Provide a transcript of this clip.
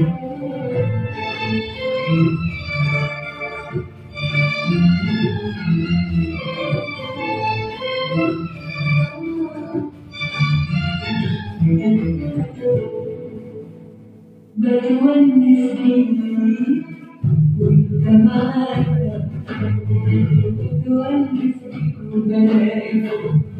But when we sing, we come out. But when we sing, we.